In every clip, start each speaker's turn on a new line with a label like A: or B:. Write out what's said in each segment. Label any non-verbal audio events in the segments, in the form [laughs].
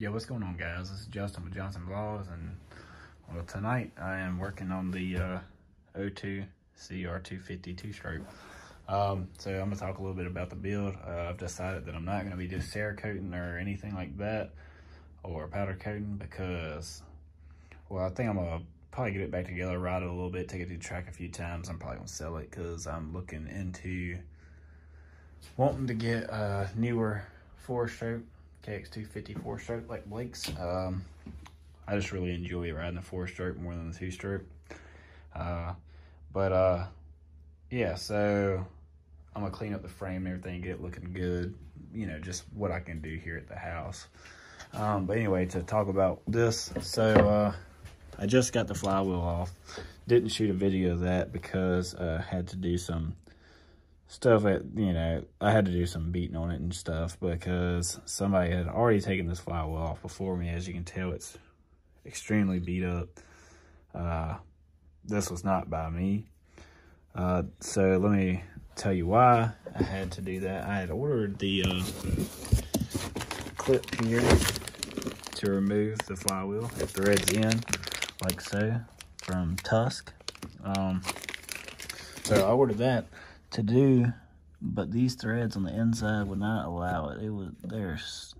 A: Yo, what's going on guys? This is Justin with Johnson Vlogs and well tonight I am working on the uh, O2 CR250 two-stroke. Um, so I'm gonna talk a little bit about the build. Uh, I've decided that I'm not gonna be just Cerakoting or anything like that or powder coating because well I think I'm gonna probably get it back together, ride it a little bit, take it to the track a few times. I'm probably gonna sell it because I'm looking into wanting to get a newer four-stroke KX250 four-stroke like Blake's. Um, I just really enjoy riding the four-stroke more than the two-stroke. Uh, but uh, yeah, so I'm gonna clean up the frame and everything, get it looking good. You know, just what I can do here at the house. Um, but anyway, to talk about this, so uh, I just got the flywheel off. Didn't shoot a video of that because I uh, had to do some stuff that, you know, I had to do some beating on it and stuff because somebody had already taken this flywheel off before me. As you can tell, it's extremely beat up. Uh, this was not by me. Uh, so let me tell you why I had to do that. I had ordered the uh, clip here to remove the flywheel. It threads in like so from Tusk. Um, so I ordered that to do, but these threads on the inside would not allow it. It was they're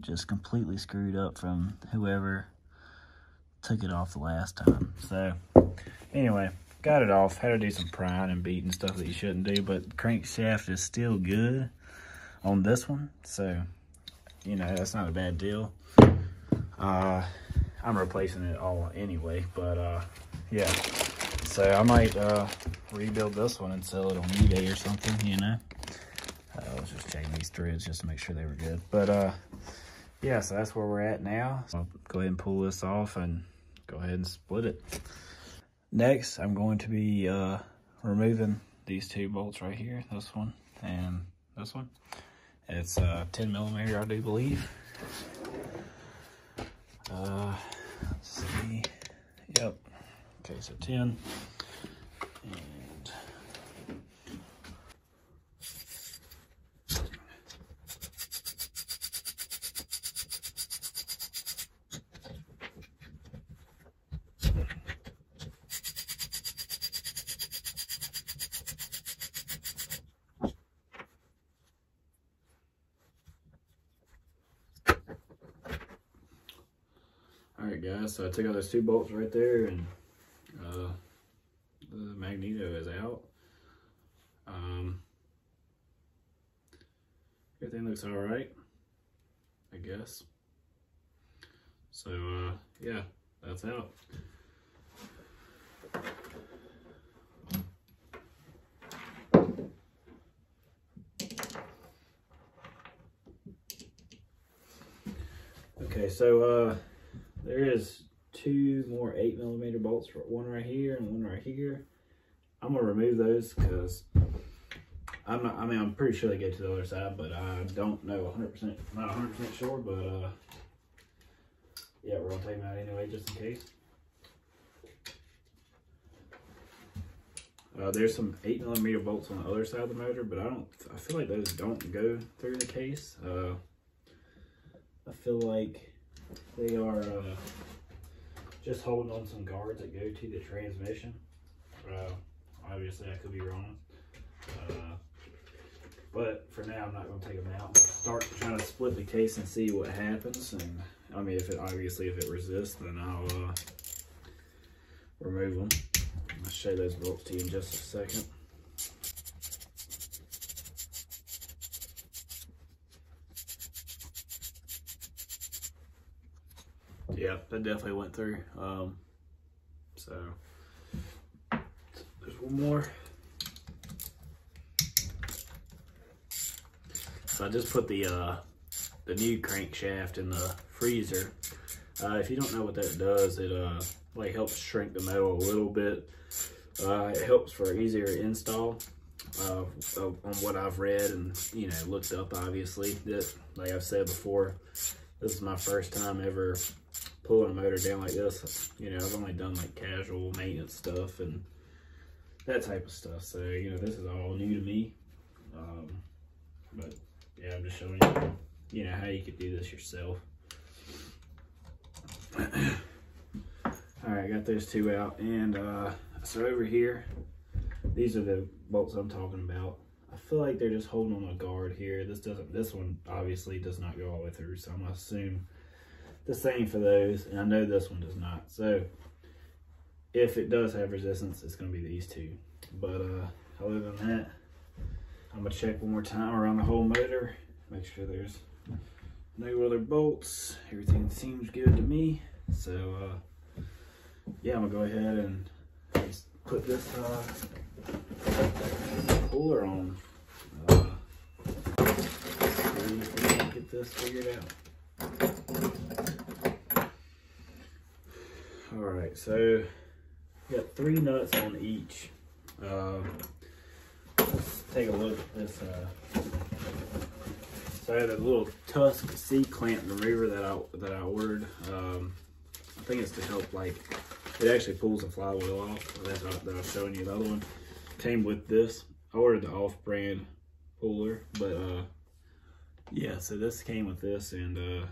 A: just completely screwed up from whoever took it off the last time. So anyway, got it off. Had to do some prying and beating stuff that you shouldn't do, but crankshaft is still good on this one. So, you know, that's not a bad deal. Uh, I'm replacing it all anyway, but uh, yeah. So I might uh, rebuild this one and sell it on eBay or something, you know. Uh, let's just checking these threads just to make sure they were good. But uh, yeah, so that's where we're at now. So I'll go ahead and pull this off and go ahead and split it. Next, I'm going to be uh, removing these two bolts right here, this one and this one. It's uh, 10 millimeter, I do believe. Uh, see. Yep. Okay, so 10. And All right, guys, so I took out those two bolts right there and uh, the magneto is out. Um, everything all right, I guess. So, uh, yeah, that's out. Okay, so, uh, there is two more eight millimeter bolts, for one right here and one right here. I'm gonna remove those because I'm not, I mean, I'm pretty sure they get to the other side, but I don't know 100%, not 100% sure, but uh, yeah, we're gonna take them out anyway, just in case. Uh, there's some eight millimeter bolts on the other side of the motor, but I don't, I feel like those don't go through the case. Uh, I feel like they are uh, just holding on some guards that go to the transmission. Uh, obviously, I could be wrong. But for now, I'm not going to take them out. Start trying to split the case and see what happens. And I mean, if it obviously if it resists, then I'll uh, remove them. I'll show those bolts to you in just a second. yeah, that definitely went through. Um, so there's one more. So I just put the uh, the new crankshaft in the freezer. Uh, if you don't know what that does, it uh, like helps shrink the metal a little bit. Uh, it helps for easier install. Uh, on what I've read and you know looked up, obviously that like I've said before, this is my first time ever pulling a motor down like this. You know, I've only done like casual maintenance stuff and that type of stuff. So, you know, this is all new to me. Um, but yeah, I'm just showing you, you know, how you could do this yourself. [clears throat] All right, got those two out. And uh, so over here, these are the bolts I'm talking about. I feel like they're just holding on a guard here. This doesn't, this one obviously does not go all the way through. So I'm gonna assume the same for those. And I know this one does not. So if it does have resistance, it's gonna be these two. But uh, other than that, I'm gonna check one more time around the whole motor, make sure there's no other bolts. Everything seems good to me. So uh, yeah, I'm gonna go ahead and put this uh, cooler on. Uh, get this figured out. All right, so got three nuts on each. Uh, take a look at this. Uh, so I had a little Tusk C clamp remover that I that I ordered. Um, I think it's to help like it actually pulls the flywheel off. That's that I was showing you. The other one came with this. I ordered the off-brand puller, but uh, yeah. So this came with this, and uh,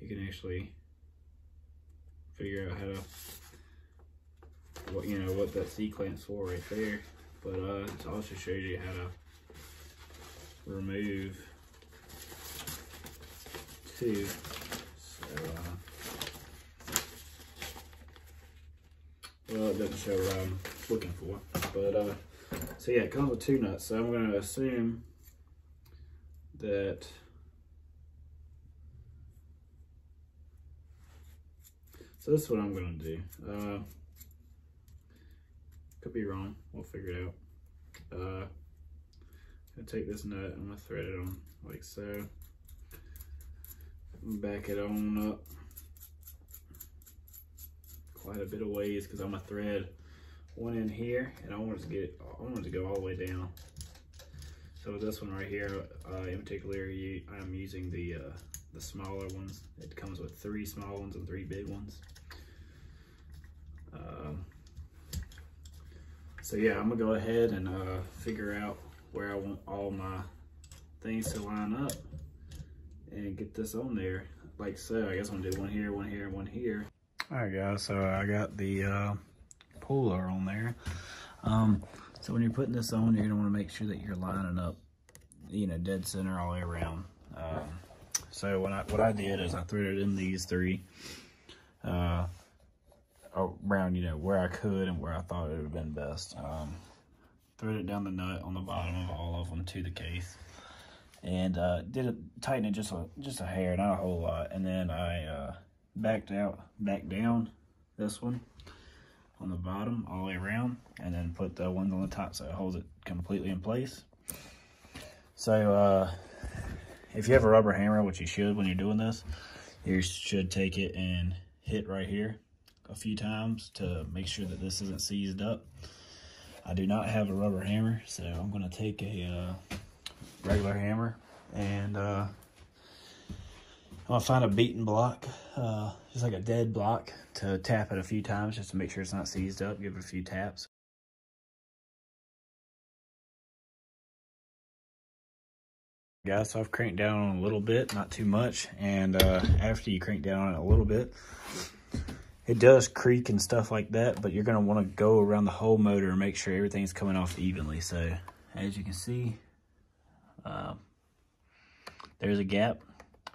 A: you can actually figure out how to what you know what that C clamp's for right there. But uh, it also shows you how to remove two. So, uh, well, it doesn't show what I'm looking for, but uh, so yeah, it comes with two nuts. So I'm going to assume that so this is what I'm going to do. Uh, could be wrong. We'll figure it out. Uh, I'm gonna take this nut, I'm gonna thread it on like so. Back it on up quite a bit of ways because I'm gonna thread one in here and I want it to get I want it to go all the way down. So this one right here, uh, in particular, I'm using the uh, the smaller ones. It comes with three small ones and three big ones. Um, so yeah, I'm gonna go ahead and uh, figure out where I want all my things to line up and get this on there. Like so, I guess I'm gonna do one here, one here, one here. All right guys, so I got the uh, puller on there. Um, so when you're putting this on, you're gonna wanna make sure that you're lining up, you know, dead center all the way around. Um, so when I, what I did is I threaded in these three uh, around, you know, where I could and where I thought it would have been best. Um, thread it down the nut on the bottom of all of them to the case. And uh, did it tighten it just a just a hair not a whole lot. And then I uh, backed out back down this one on the bottom all the way around and then put the ones on the top so it holds it completely in place. So uh, if you have a rubber hammer which you should when you're doing this you should take it and hit right here a few times to make sure that this isn't seized up I do not have a rubber hammer, so I'm going to take a uh, regular hammer and uh, I'm going to find a beaten block, uh, just like a dead block, to tap it a few times just to make sure it's not seized up. Give it a few taps. Guys, so I've cranked down on a little bit, not too much, and uh, after you crank down on it a little bit, it does creak and stuff like that, but you're gonna wanna go around the whole motor and make sure everything's coming off evenly. So as you can see, uh, there's a gap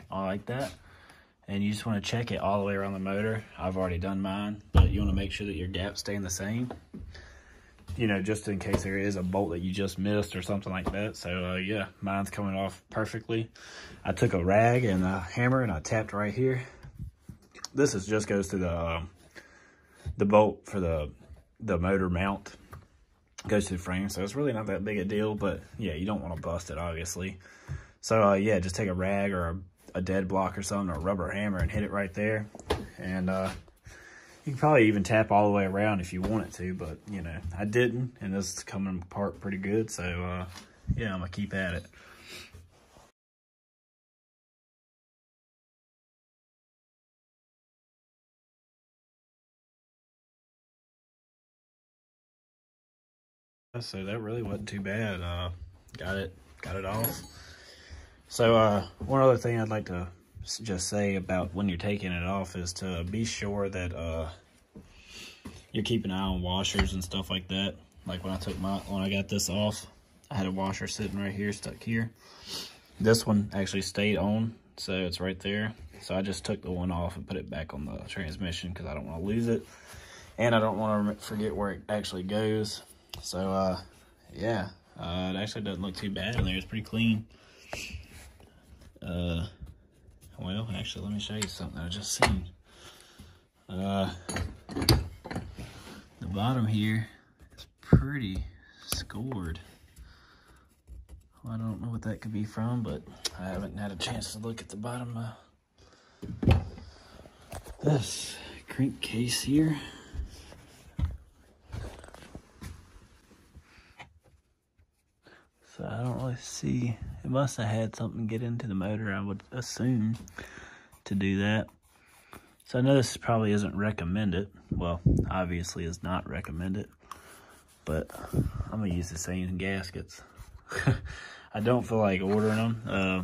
A: I like that. And you just wanna check it all the way around the motor. I've already done mine, but you wanna make sure that your gaps staying the same. You know, just in case there is a bolt that you just missed or something like that. So uh, yeah, mine's coming off perfectly. I took a rag and a hammer and I tapped right here this is just goes to the uh, the bolt for the the motor mount. Goes to the frame so it's really not that big a deal but yeah you don't want to bust it obviously. So uh, yeah just take a rag or a, a, dead block or something or a rubber hammer and hit it right there. And uh, you can probably even tap all the way around if you want it to but you know I didn't and this is coming apart pretty good so uh, yeah I'm gonna keep at it so that really wasn't too bad. Uh, got it, got it off. So uh, one other thing I'd like to just say about when you're taking it off is to be sure that uh, you're keeping an eye on washers and stuff like that. Like when I took my, when I got this off, I had a washer sitting right here, stuck here. This one actually stayed on, so it's right there. So I just took the one off and put it back on the transmission because I don't want to lose it. And I don't want to forget where it actually goes. So, uh, yeah, uh, it actually doesn't look too bad in there. It's pretty clean. Uh, well, actually, let me show you something I just seen. Uh, the bottom here is pretty scored. Well, I don't know what that could be from, but I haven't had a chance to look at the bottom of this crankcase here. So I don't really see, it must have had something get into the motor, I would assume, to do that. So I know this probably isn't recommended. Well, obviously is not recommended, but I'm gonna use the same gaskets. [laughs] I don't feel like ordering them. Uh,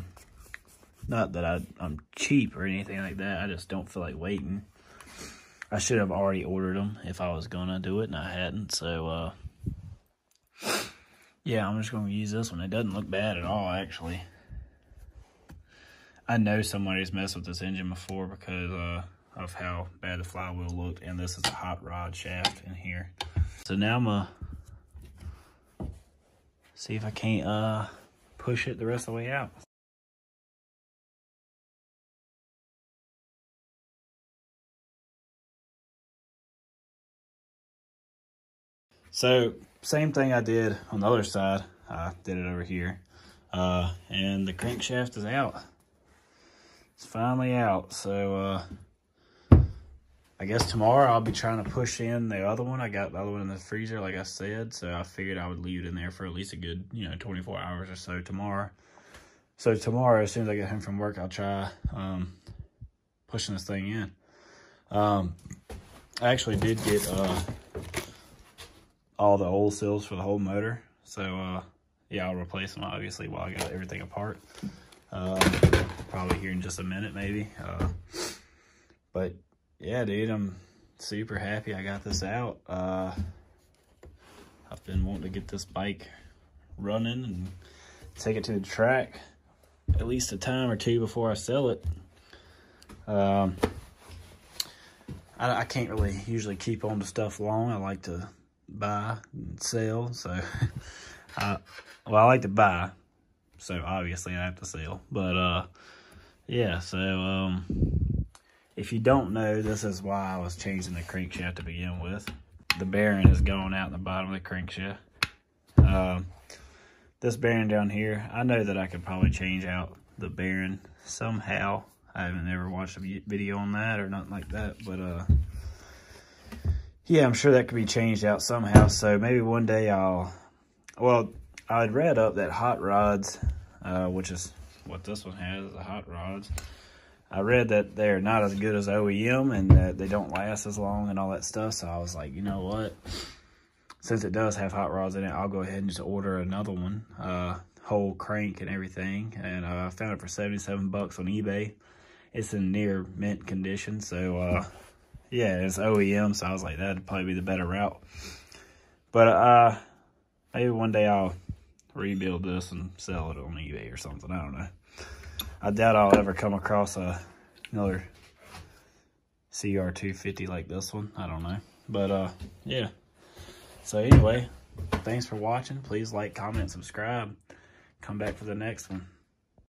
A: not that I, I'm cheap or anything like that. I just don't feel like waiting. I should have already ordered them if I was gonna do it, and I hadn't. So, uh, yeah, I'm just gonna use this one. It doesn't look bad at all, actually. I know somebody's messed with this engine before because uh, of how bad the flywheel looked, and this is a hot rod shaft in here. So now I'm gonna see if I can't uh, push it the rest of the way out. So same thing I did on the other side. I did it over here. Uh, and the crankshaft is out. It's finally out. So uh, I guess tomorrow I'll be trying to push in the other one. I got the other one in the freezer, like I said. So I figured I would leave it in there for at least a good, you know, 24 hours or so tomorrow. So tomorrow, as soon as I get home from work, I'll try um, pushing this thing in. Um, I actually did get uh, all the old seals for the whole motor. So, uh, yeah, I'll replace them, obviously, while I got everything apart. Uh, probably here in just a minute, maybe. Uh, but, yeah, dude, I'm super happy I got this out. Uh, I've been wanting to get this bike running and take it to the track at least a time or two before I sell it. Um, I, I can't really usually keep on to stuff long. I like to buy and sell. So, I, [laughs] well, I like to buy. So obviously I have to sell. But, uh, yeah, so, um, if you don't know, this is why I was changing the crankshaft to begin with. The bearing is going out in the bottom of the crankshaft. Um, this bearing down here, I know that I could probably change out the bearing somehow. I haven't ever watched a video on that or nothing like that, but, uh, yeah, I'm sure that could be changed out somehow. So maybe one day I'll, well, I'd read up that hot rods, uh, which is what this one has, the hot rods. I read that they're not as good as OEM and that they don't last as long and all that stuff. So I was like, you know what? Since it does have hot rods in it, I'll go ahead and just order another one, uh, whole crank and everything. And uh, I found it for 77 bucks on eBay. It's in near mint condition. So, uh, yeah, it's OEM, so I was like, that'd probably be the better route. But uh, maybe one day I'll rebuild this and sell it on eBay or something. I don't know. I doubt I'll ever come across a, another CR250 like this one. I don't know. But uh, yeah. So anyway, thanks for watching. Please like, comment, subscribe. Come back for the next one.